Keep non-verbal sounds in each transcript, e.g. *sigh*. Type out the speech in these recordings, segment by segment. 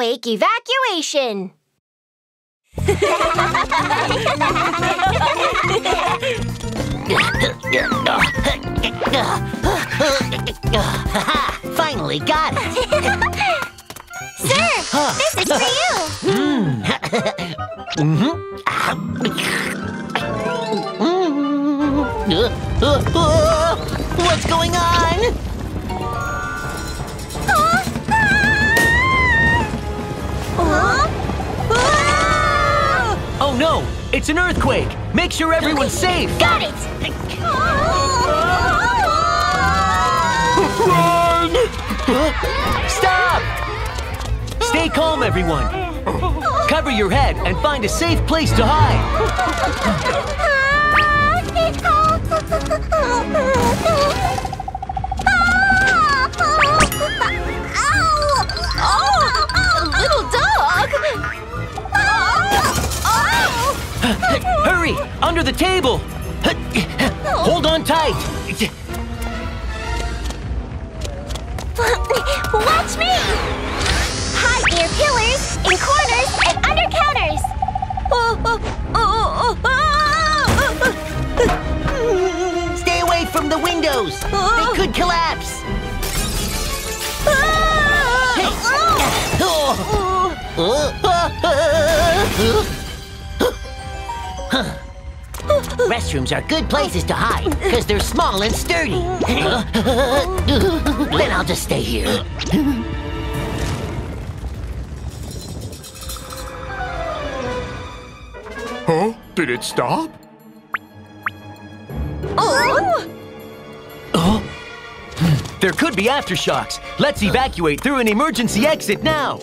earthquake evacuation. *laughs* Finally got it. Sir, this is for you. Hmm. *laughs* What's going on? It's an earthquake! Make sure everyone's safe! Got it. Run! Stop! Stay calm, everyone! Cover your head and find a safe place to hide! Ah, Under the table! Hold on tight! Watch me! Hide near pillars, in corners, and under counters. Stay away from the windows. They could collapse. Oh. Oh. Restrooms are good places to hide because they're small and sturdy. *laughs* then I'll just stay here. Huh? Did it stop? Oh! oh. There could be aftershocks. Let's evacuate through an emergency exit now.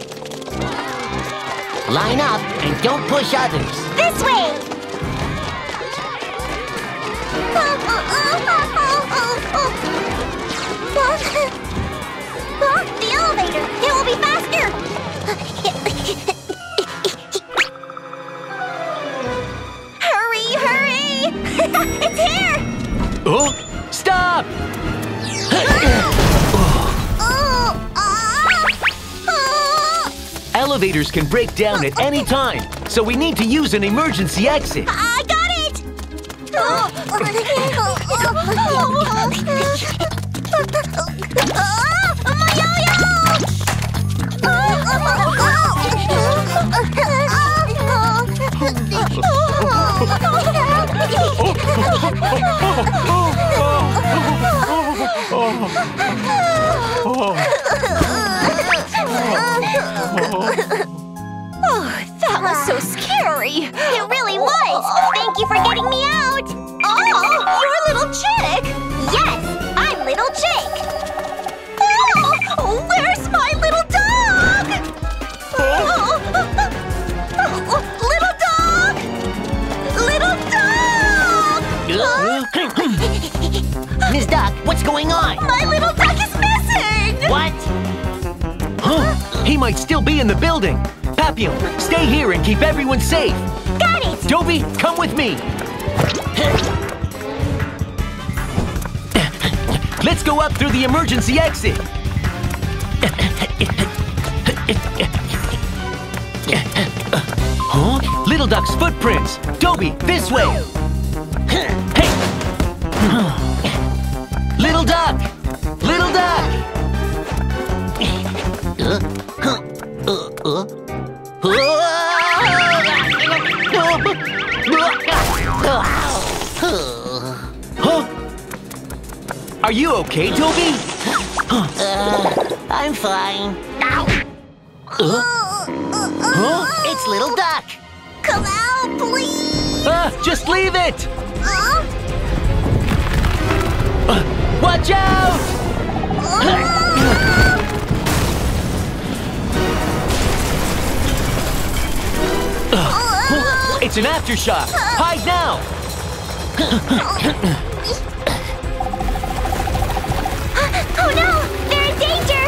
Line up and don't push others. The elevator! It will be faster! Hurry, hurry! it's here! Oh! Stop! Elevators can break down at any time, so we need to use an emergency exit. My That was so scary. It really was. Thank you for getting me out. Dog. Little dog. Miss Duck, what's going on? My little duck is missing. What? Huh? He might still be in the building. Papillon, stay here and keep everyone safe. Got it. Dobie, come with me. Let's go up through the emergency exit. Huh? Little Duck's footprints. Dobie, this way. Huh? Are you okay, Dobie? I'm fine. Huh? It's Little Duck. Come out, please. Ah, just leave it! Uh, Watch out! It's an aftershock! Hide now! Oh no! They're in danger!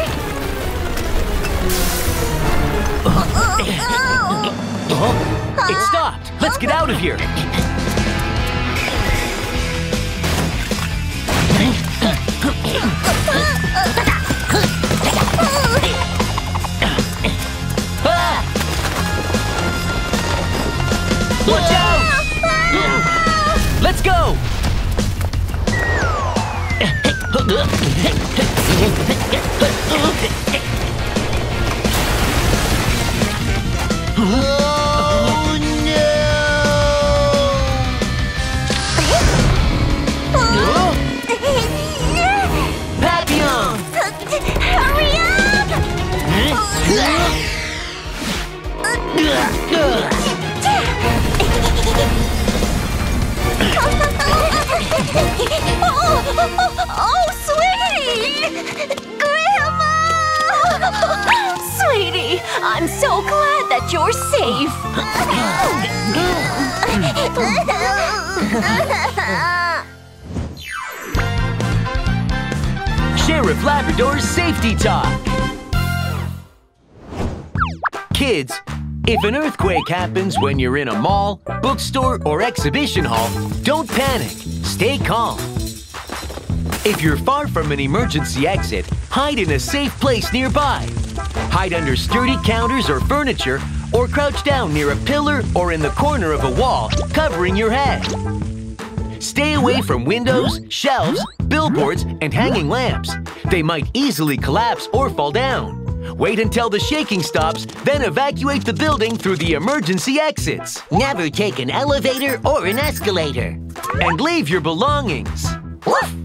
It stopped! Let's get out of here! I'm so glad that you're safe. Sheriff Labrador's Safety Talk. Kids, if an earthquake happens when you're in a mall, bookstore, or exhibition hall, don't panic. Stay calm. If you're far from an emergency exit, hide in a safe place nearby. Hide under sturdy counters or furniture, or crouch down near a pillar or in the corner of a wall, covering your head. Stay away from windows, shelves, billboards, and hanging lamps. They might easily collapse or fall down. Wait until the shaking stops, then evacuate the building through the emergency exits. Never take an elevator or an escalator. And leave your belongings. Woof!